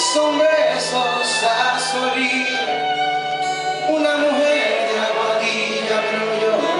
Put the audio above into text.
son besos a azulí, una mujer de aguadilla me